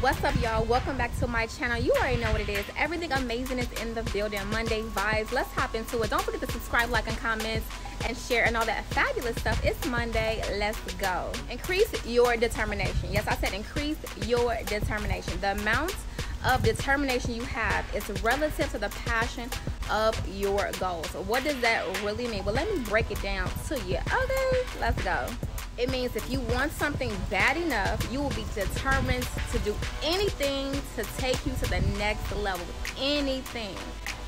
what's up y'all? Welcome back to my channel. You already know what it is. Everything Amazyng is in the building. Monday vibes. Let's hop into it. Don't forget to subscribe like and comment and share and all that fabulous stuff. It's monday. Let's go. Increase your determination. Yes i said increase your determination. The amount of determination you have is relative to the passion of your goals. What does that really mean? Well let me break it down to you. Okay let's go it means if you want something bad enough, you will be determined to do anything to take you to the next level. Anything.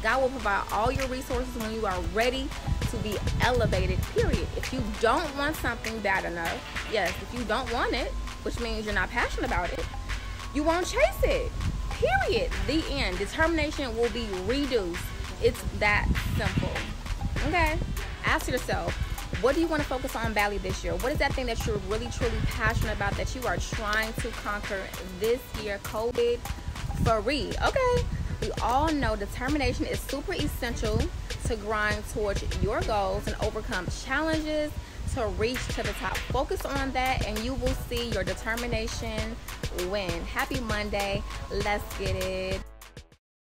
God will provide all your resources when you are ready to be elevated, period. If you don't want something bad enough, yes, if you don't want it, which means you're not passionate about it, you won't chase it. Period. The end. Determination will be reduced. It's that simple. Okay? Ask yourself, what do you want to focus on Bali this year? What is that thing that you're really truly passionate about that you are trying to conquer this year, COVID free? Okay. We all know determination is super essential to grind towards your goals and overcome challenges to reach to the top. Focus on that and you will see your determination win. Happy Monday. Let's get it.